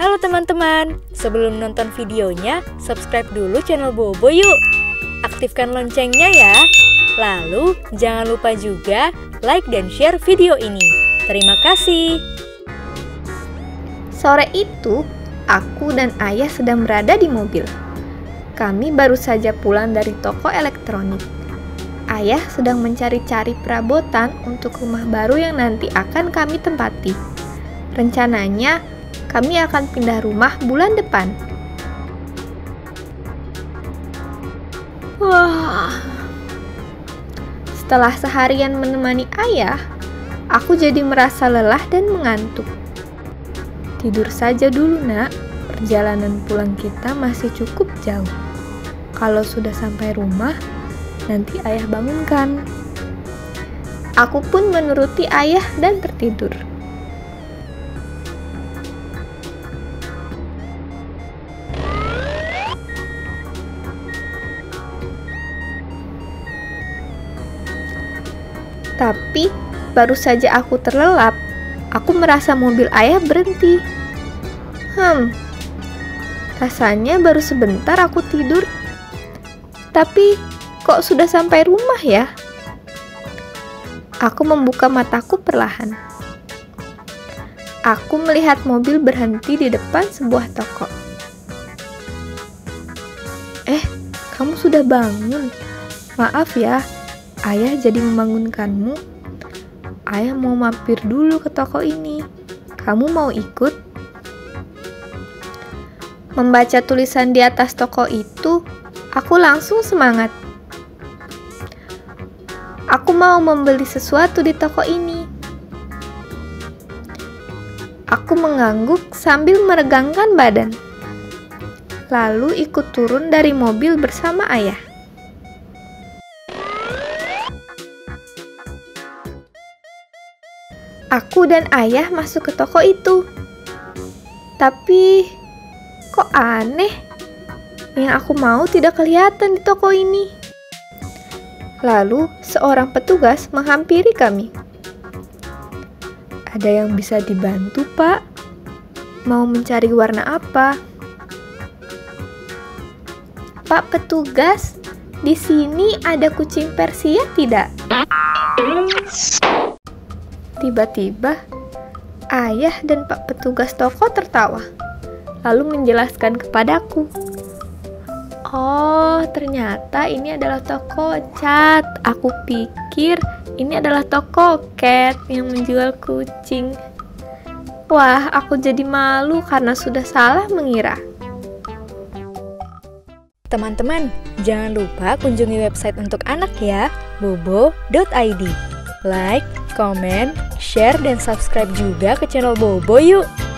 Halo teman-teman, sebelum nonton videonya, subscribe dulu channel Bobo yuk. Aktifkan loncengnya ya. Lalu, jangan lupa juga like dan share video ini. Terima kasih. Sore itu, aku dan ayah sedang berada di mobil. Kami baru saja pulang dari toko elektronik. Ayah sedang mencari-cari perabotan untuk rumah baru yang nanti akan kami tempati. Rencananya, kami akan pindah rumah bulan depan. Wah. Setelah seharian menemani ayah, aku jadi merasa lelah dan mengantuk. Tidur saja dulu, Nak. Perjalanan pulang kita masih cukup jauh. Kalau sudah sampai rumah, nanti ayah bangunkan. Aku pun menuruti ayah dan tertidur. Tapi baru saja aku terlelap, aku merasa mobil ayah berhenti. Hmm, rasanya baru sebentar aku tidur. Tapi kok sudah sampai rumah ya? Aku membuka mataku perlahan. Aku melihat mobil berhenti di depan sebuah toko. Eh, kamu sudah bangun? Maaf ya, Ayah jadi membangunkanmu. Ayah mau mampir dulu ke toko ini. Kamu mau ikut? Membaca tulisan di atas toko itu, aku langsung semangat. Aku mau membeli sesuatu di toko ini. Aku mengangguk sambil meregangkan badan. Lalu ikut turun dari mobil bersama ayah. Aku dan ayah masuk ke toko itu. Tapi kok aneh? Yang aku mau tidak kelihatan di toko ini. Lalu seorang petugas menghampiri kami. Ada yang bisa dibantu, Pak? Mau mencari warna apa? Pak petugas, di sini ada kucing Persia tidak? Tiba-tiba, ayah dan pak petugas toko tertawa, lalu menjelaskan kepadaku. Oh, ternyata ini adalah toko cat. Aku pikir ini adalah toko cat yang menjual kucing. Wah, aku jadi malu karena sudah salah mengira. Teman-teman, jangan lupa kunjungi website untuk anak ya, bobo.id. Like, komen, share, dan subscribe juga ke channel Bobo yuk!